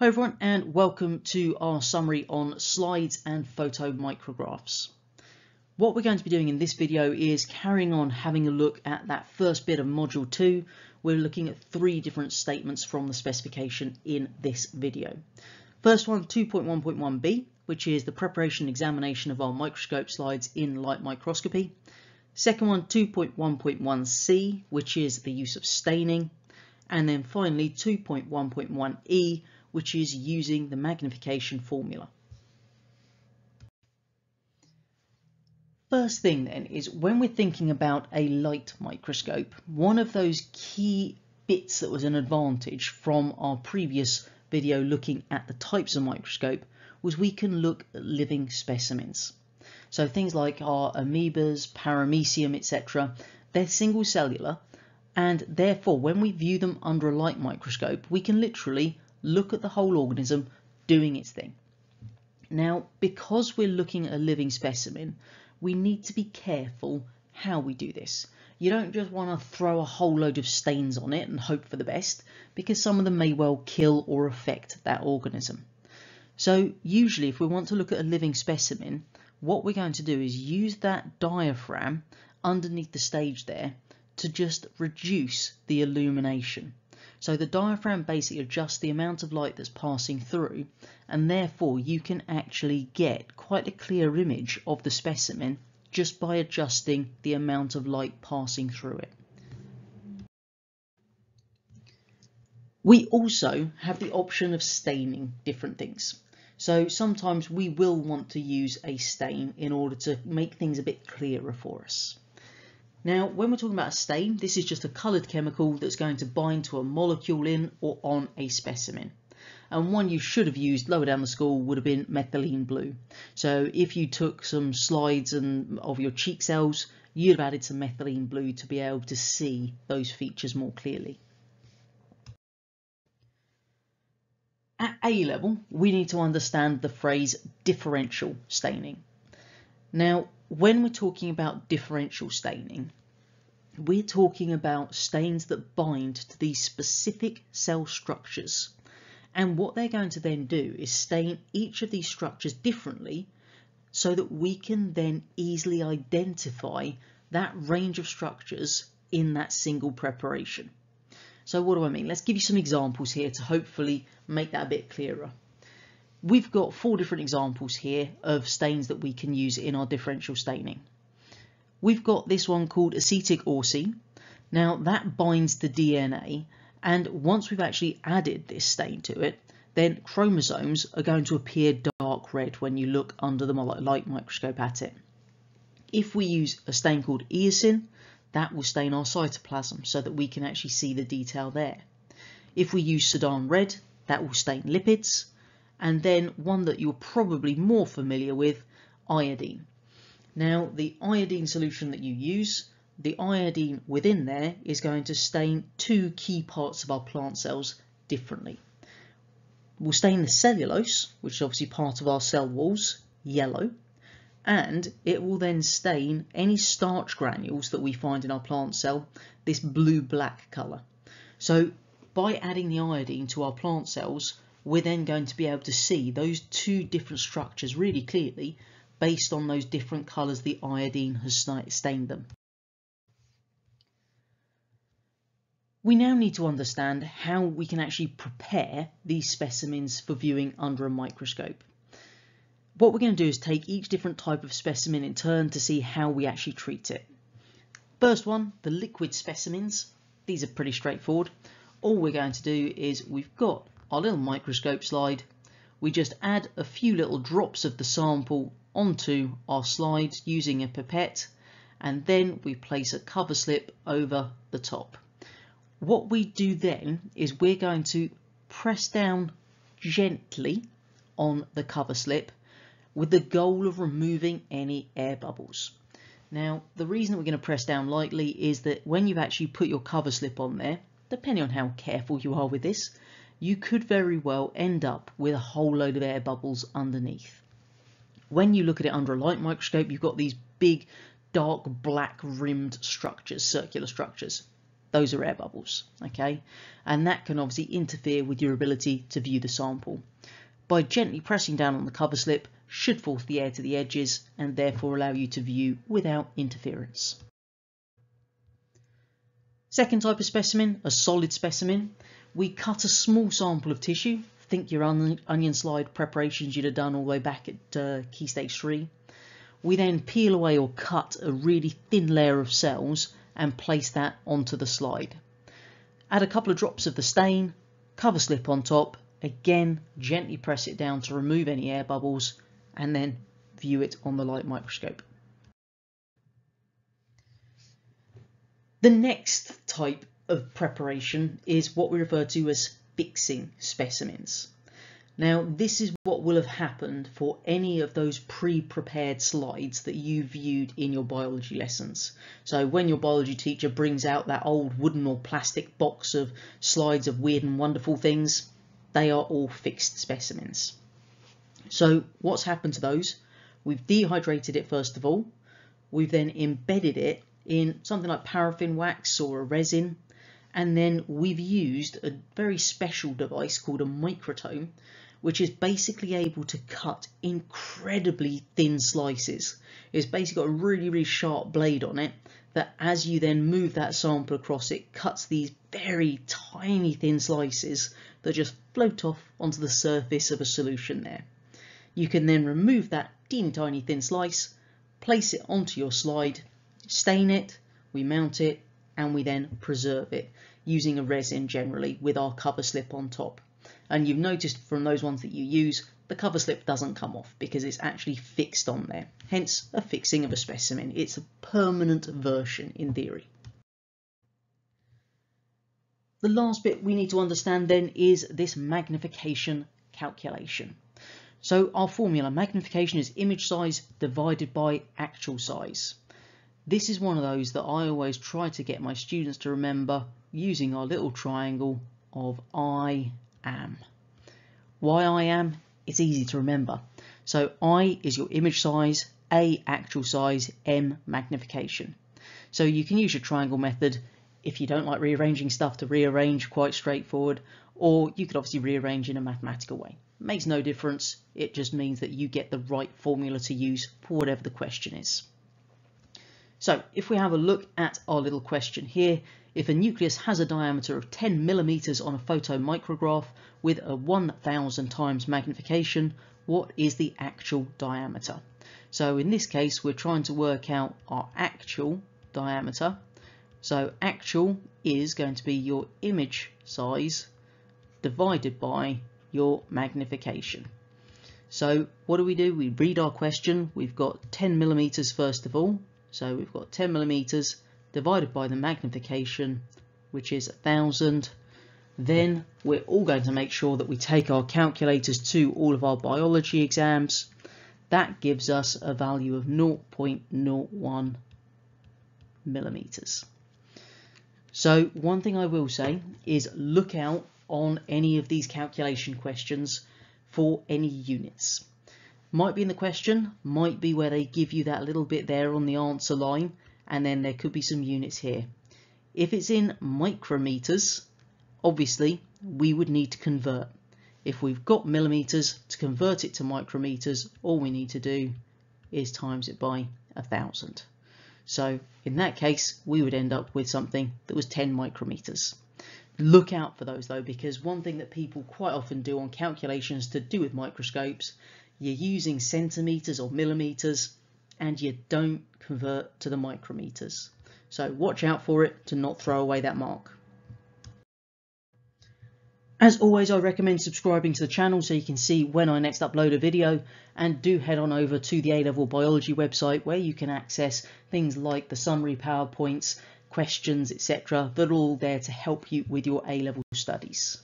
Hi everyone and welcome to our summary on slides and photo micrographs. What we're going to be doing in this video is carrying on having a look at that first bit of module 2. We're looking at three different statements from the specification in this video. First one 2.1.1b which is the preparation and examination of our microscope slides in light microscopy. Second one 2.1.1c which is the use of staining and then finally 2.1.1e which is using the magnification formula. First thing then is when we're thinking about a light microscope, one of those key bits that was an advantage from our previous video looking at the types of microscope was we can look at living specimens. So things like our amoebas, paramecium, etc., they're single cellular and therefore when we view them under a light microscope we can literally look at the whole organism doing its thing. Now because we're looking at a living specimen we need to be careful how we do this. You don't just want to throw a whole load of stains on it and hope for the best because some of them may well kill or affect that organism. So usually if we want to look at a living specimen what we're going to do is use that diaphragm underneath the stage there to just reduce the illumination. So the diaphragm basically adjusts the amount of light that's passing through and therefore you can actually get quite a clear image of the specimen just by adjusting the amount of light passing through it. We also have the option of staining different things. So sometimes we will want to use a stain in order to make things a bit clearer for us. Now, when we're talking about a stain, this is just a coloured chemical that's going to bind to a molecule in or on a specimen. And one you should have used lower down the school would have been methylene blue. So if you took some slides and of your cheek cells, you'd have added some methylene blue to be able to see those features more clearly. At A level, we need to understand the phrase differential staining. Now, when we're talking about differential staining, we're talking about stains that bind to these specific cell structures. And what they're going to then do is stain each of these structures differently so that we can then easily identify that range of structures in that single preparation. So what do I mean? Let's give you some examples here to hopefully make that a bit clearer. We've got four different examples here of stains that we can use in our differential staining. We've got this one called acetic orcein. Now that binds the DNA and once we've actually added this stain to it, then chromosomes are going to appear dark red when you look under the light microscope at it. If we use a stain called eosin, that will stain our cytoplasm so that we can actually see the detail there. If we use Sudan red, that will stain lipids. And then one that you're probably more familiar with, iodine. Now, the iodine solution that you use, the iodine within there is going to stain two key parts of our plant cells differently. We'll stain the cellulose, which is obviously part of our cell walls, yellow, and it will then stain any starch granules that we find in our plant cell this blue-black colour. So by adding the iodine to our plant cells, we're then going to be able to see those two different structures really clearly based on those different colours the iodine has stained them. We now need to understand how we can actually prepare these specimens for viewing under a microscope what we're going to do is take each different type of specimen in turn to see how we actually treat it. First one, the liquid specimens. These are pretty straightforward. All we're going to do is we've got our little microscope slide. We just add a few little drops of the sample onto our slide using a pipette and then we place a cover slip over the top. What we do then is we're going to press down gently on the cover slip with the goal of removing any air bubbles. Now, the reason we're going to press down lightly is that when you've actually put your cover slip on there, depending on how careful you are with this, you could very well end up with a whole load of air bubbles underneath. When you look at it under a light microscope, you've got these big, dark black rimmed structures, circular structures. those are air bubbles, okay? And that can obviously interfere with your ability to view the sample. By gently pressing down on the cover slip should force the air to the edges and therefore allow you to view without interference. Second type of specimen, a solid specimen. We cut a small sample of tissue. Think your onion slide preparations you'd have done all the way back at uh, key stage three. We then peel away or cut a really thin layer of cells and place that onto the slide. Add a couple of drops of the stain, cover slip on top, again gently press it down to remove any air bubbles and then view it on the light microscope. The next type of preparation is what we refer to as fixing specimens. Now, this is what will have happened for any of those pre-prepared slides that you viewed in your biology lessons. So when your biology teacher brings out that old wooden or plastic box of slides of weird and wonderful things, they are all fixed specimens. So what's happened to those? We've dehydrated it first of all. We've then embedded it in something like paraffin wax or a resin. And then we've used a very special device called a microtome which is basically able to cut incredibly thin slices. It's basically got a really, really sharp blade on it that as you then move that sample across it cuts these very tiny thin slices that just float off onto the surface of a solution there. You can then remove that teeny tiny thin slice, place it onto your slide, stain it, we mount it and we then preserve it using a resin generally with our cover slip on top. And you've noticed from those ones that you use the cover slip doesn't come off because it's actually fixed on there hence a fixing of a specimen. It's a permanent version in theory. The last bit we need to understand then is this magnification calculation. So our formula magnification is image size divided by actual size this is one of those that I always try to get my students to remember using our little triangle of I am. Why I am, it's easy to remember. So I is your image size, A actual size, M magnification. So you can use your triangle method if you don't like rearranging stuff to rearrange quite straightforward, or you could obviously rearrange in a mathematical way. Makes no difference, it just means that you get the right formula to use for whatever the question is. So if we have a look at our little question here, if a nucleus has a diameter of 10 millimeters on a photomicrograph with a 1000 times magnification, what is the actual diameter? So in this case, we're trying to work out our actual diameter. So actual is going to be your image size divided by your magnification. So what do we do? We read our question. We've got 10 millimeters first of all. So we've got 10 millimeters divided by the magnification, which is 1000. Then we're all going to make sure that we take our calculators to all of our biology exams. That gives us a value of 0.01 millimeters. So one thing I will say is look out on any of these calculation questions for any units. Might be in the question, might be where they give you that little bit there on the answer line and then there could be some units here. If it's in micrometers, obviously we would need to convert. If we've got millimeters to convert it to micrometers, all we need to do is times it by a thousand. So in that case, we would end up with something that was 10 micrometers. Look out for those though, because one thing that people quite often do on calculations to do with microscopes, you're using centimeters or millimeters and you don't convert to the micrometers. So watch out for it to not throw away that mark. As always, I recommend subscribing to the channel so you can see when I next upload a video and do head on over to the A-Level Biology website where you can access things like the summary PowerPoints, questions, etc. that are all there to help you with your A-Level studies.